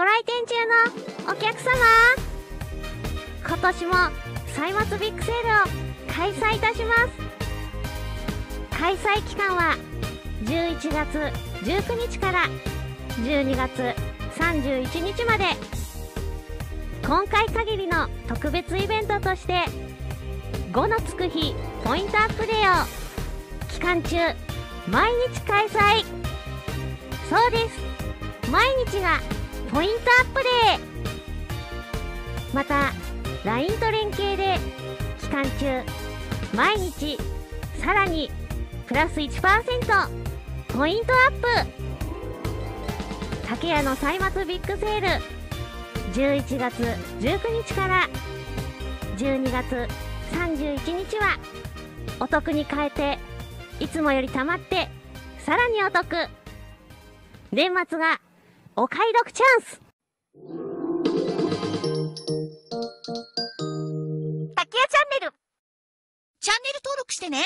ご来店中のお客様。今年も歳末ビッグセールを開催いたします。開催期間は11月19日から12月31日まで。今回限りの特別イベントとして5のつく日ポイントアップデーを期間中毎日開催。そうです。毎日がポイントアップデーまた LINE と連携で期間中毎日さらにプラス1%ポイントアップ。竹屋の歳末ビッグセール11月19日から12月31日はお得に変えていつもより貯まってさらにお得。年末がお買い得チャンス。竹谷チャンネル。チャンネル登録してね。